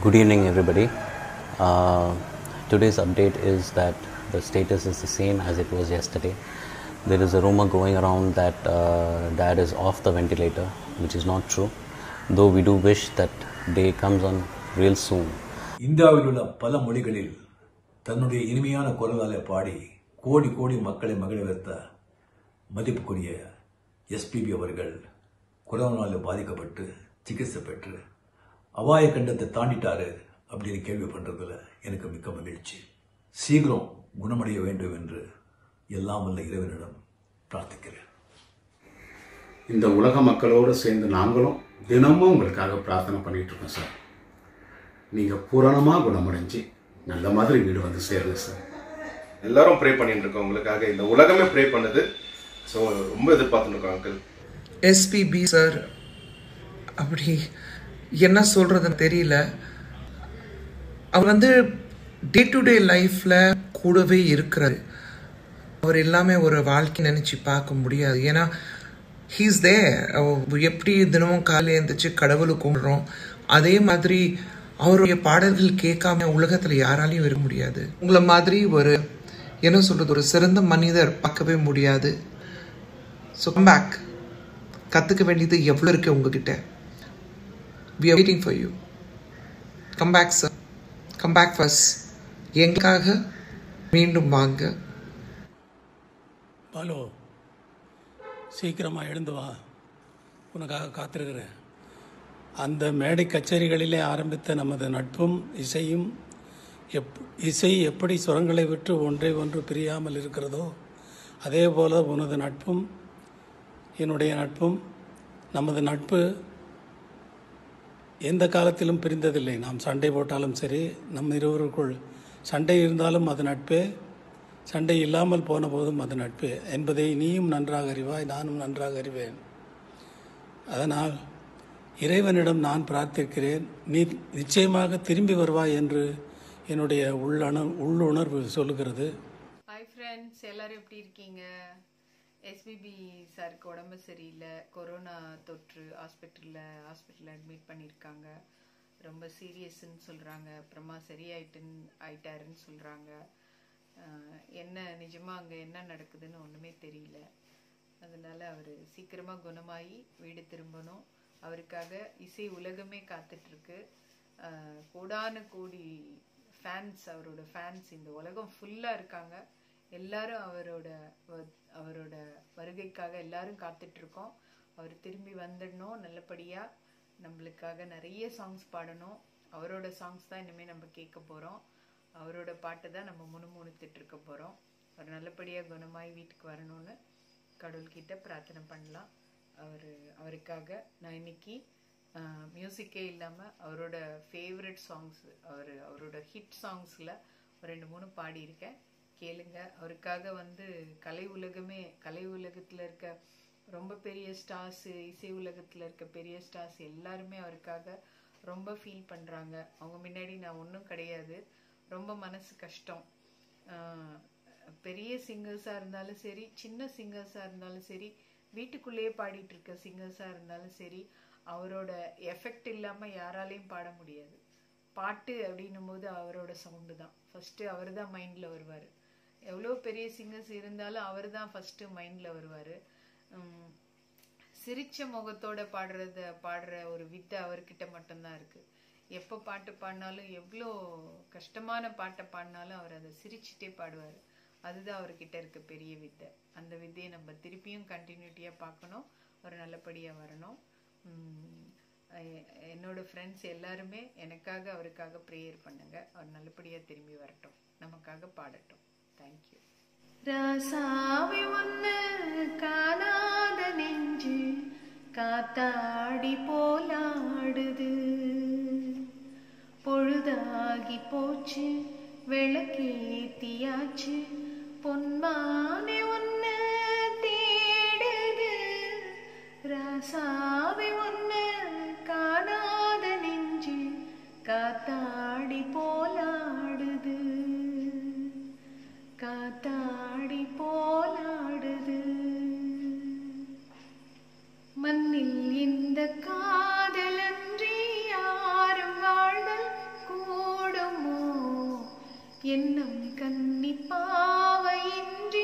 Good evening, everybody. Uh, today's update is that the status is the same as it was yesterday. There is a rumor going around that uh, dad is off the ventilator, which is not true. Though we do wish that day comes on real soon. இந்தியாவில் உள்ள பல மொழிகளில் தன்னுடைய இனிமையான குரலாலே பாடி கோடி கோடி மக்களை மகிழ வைத்த மதிப்புக்குரிய எஸ்பிபி அவர்கள் கொரோனாவில் பாதிக்கப்பட்டு சிகிச்சை பெற்று அபாய கண்டத்தை தாண்டிட்டாரு அப்படின்னு கேள்வி பண்றதுல எனக்கு மிக்க மகிழ்ச்சி. சீக்கிரம் குணமடைய வேண்டும் என்று எல்லாம் வல்ல இறைவனிடம் பிரார்த்திக்கிறேன். இந்த உலக மக்களோடு சேர்ந்து நாங்களும் தினமும் உங்களுக்காக பிரார்த்தனை பண்ணிட்டு இருக்கோம் சார். நீங்கள் பூரணமாக குணமடைஞ்சு நல்ல மாதிரி வீடு வந்து சேருங்க சார். எல்லாரும் ப்ரே பண்ணிட்டு இருக்கோம் உங்களுக்காக. இந்த உலகமே ப்ரே பண்ணுது. ஸோ ரொம்ப எதிர்பார்த்துட்டு இருக்கோம் அங்கிள் எஸ்பிபி சார் அப்படி என்ன சொல்கிறதுன்னு தெரியல. அவர் வந்து டே டு டே லைஃப்பில் கூடவே இருக்கிறது அவர் எல்லாமே ஒரு வாழ்க்கை நினச்சி பார்க்க முடியாது. ஏன்னா ஹீஸ் தே எப்படி தினமும் காலையில் எழுந்திரிச்சு கடவுளை கும்பிடுறோம் அதே மாதிரி அவருடைய பாடல்கள் கேட்காம உலகத்தில் யாராலையும் இருக்க முடியாது. உங்களை மாதிரி ஒரு என்ன சொல்கிறது ஒரு சிறந்த மனிதர் பார்க்கவே முடியாது. ஸோ கம் பேக் கற்றுக்க வேண்டியது எவ்வளோ இருக்குது உங்ககிட்ட? We are waiting for you come back sir come back first எங்களுக்காக மீண்டும் வாங்க. பாலோ சீக்கிரமாக எழுந்து வா. உனக்காக காத்திருக்கிறேன். அந்த மேடை கச்சேரிகளிலே ஆரம்பித்த நமது நட்பும் இசையும் எப் இசை எப்படி சுரங்களை விட்டு ஒன்றை ஒன்று பிரியாமல் இருக்கிறதோ அதே போல் உனது நட்பும் என்னுடைய நட்பும் நமது நட்பு எந்த காலத்திலும் பிரிந்ததில்லை. நாம் சண்டை போட்டாலும் சரி நம் இருவருக்குள் சண்டை இருந்தாலும் அது நட்பே. சண்டை இல்லாமல் போன போதும் அது நட்பு. என்பதை நீயும் நன்றாக அறிவாய் நானும் நன்றாக அறிவேன். அதனால் இறைவனிடம் நான் பிரார்த்திக்கிறேன் நீ நிச்சயமாக திரும்பி வருவாய் என்று என்னுடைய உள்ளணு உள்ளுணர்வு சொல்லுகிறது. ஹாய் ஃப்ரெண்ட்ஸ் எல்லாரும் எப்படி இருக்கீங்க? எஸ்பிபி சாருக்கு உடம்பு சரியில்லை. கொரோனா தொற்று ஹாஸ்பிட்டலில் ஹாஸ்பிட்டலில் அட்மிட் பண்ணியிருக்காங்க ரொம்ப சீரியஸ்ன்னு சொல்கிறாங்க அப்புறமா சரியாயிட்டுன்னு ஆயிட்டாருன்னு சொல்கிறாங்க என்ன நிஜமாக அங்கே என்ன நடக்குதுன்னு ஒன்றுமே தெரியல. அதனால் அவர் சீக்கிரமாக குணமாகி வீடு திரும்பணும். அவருக்காக இசை உலகமே காத்துட்ருக்கு. கோடான கோடி ஃபேன்ஸ் அவரோட ஃபேன்ஸ் இந்த உலகம் ஃபுல்லாக இருக்காங்க. எல்லாரும் அவரோட அவரோட வருகைக்காக எல்லாரும் காத்துட்ருக்கோம். அவர் திரும்பி வந்துடணும். நல்லபடியாக நம்மளுக்காக நிறைய சாங்ஸ் பாடணும். அவரோட சாங்ஸ் தான் இனிமேல் நம்ம கேட்க போகிறோம் அவரோட பாட்டு தான் நம்ம முணுமுணுத்துட்டு இருக்க போகிறோம் அவர் நல்லபடியாக குணமாய் வீட்டுக்கு வரணும்னு கடவுள்கிட்ட பிரார்த்தனை பண்ணலாம். அவர் அவருக்காக நான் இன்னைக்கு மியூசிக்கே இல்லாமல் அவரோட ஃபேவரட் சாங்ஸ் அவர் அவரோட ஹிட் சாங்ஸில் ஒரு ரெண்டு மூணு பாடியிருக்கேன். கேளுங்க. அவருக்காக வந்து கலை உலகமே கலை உலகத்தில் இருக்க ரொம்ப பெரிய ஸ்டார்ஸு இசை உலகத்தில் இருக்க பெரிய ஸ்டார்ஸ் எல்லாருமே அவருக்காக ரொம்ப ஃபீல் பண்ணுறாங்க அவங்க முன்னாடி நான் ஒன்றும் கிடையாது. ரொம்ப மனசு கஷ்டம். பெரிய சிங்கர்ஸாக இருந்தாலும் சரி சின்ன சிங்கர்ஸாக இருந்தாலும் சரி வீட்டுக்குள்ளேயே பாடிட்டு இருக்க சிங்கர்ஸாக இருந்தாலும் சரி அவரோட எஃபெக்ட் இல்லாமல் யாராலையும் பாட முடியாது. பாட்டு அப்படின்னும் போது அவரோட சவுண்டு தான். ஃபஸ்ட்டு அவர் தான் மைண்டில் வருவார். எவ்வளோ பெரிய சிங்கர்ஸ் இருந்தாலும் அவர் தான் ஃபஸ்ட்டு மைண்டில் வருவார். சிரிச்ச முகத்தோட பாடுறத பாடுற ஒரு வித்தை அவர்கிட்ட மட்டும்தான் இருக்குது எப்போ பாட்டு பாடினாலும் எவ்வளோ கஷ்டமான பாட்டை பாடினாலும் அவர் அதை சிரிச்சுட்டே பாடுவார். அதுதான் அவர்கிட்ட இருக்க பெரிய வித்தை. அந்த வித்தையை நம்ம திருப்பியும் கண்டினியூட்டியாக பார்க்கணும். அவர் நல்லபடியாக வரணும். என்னோட ஃப்ரெண்ட்ஸ் எல்லாருமே எனக்காக அவருக்காக ப்ரேயர் பண்ணுங்க. அவர் நல்லபடியாக திரும்பி வரட்டும். நமக்காக பாடட்டும். தேங்க்யூ ராசாவி ஒன்று காணாத நெஞ்சு காத்தாடி போலாடுது. பொழுதாகி போச்சு விளக்கேத்தியாச்சு. பொன்மானே ஒன்று தேடுது. ராசாவி ஒன்று இந்த காதலன்றி யாரும் வாழ்தல் கூடுமோ? என்னும் கன்னி பாவையின்றி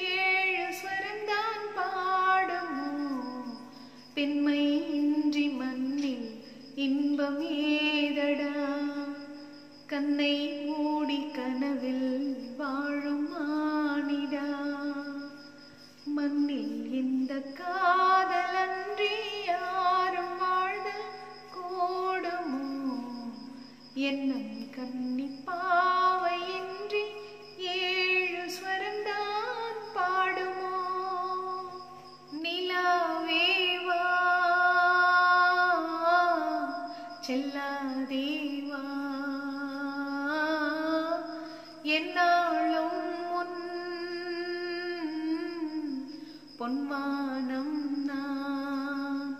ஏழு சுரந்தான் பாடுமோ? பெண்மையின்றி மண்ணில் இன்பம் ஏதடா? கண்ணை மூடி கனவில் வாழும் மானிடா? மண்ணில் இந்த கா செல்லாதேவா? என்னாலும் உன் பொன்மானம் நான்.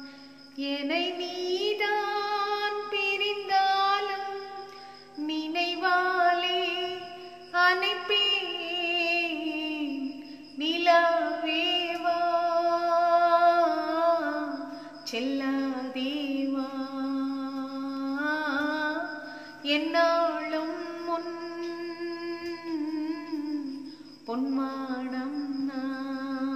என்னை நீதான் பிரிந்தாலும் நினைவாலே அனைப்பேன் நிலாவேவா? செல்லா என்னாளும் முன் பொன்மானம் நான்.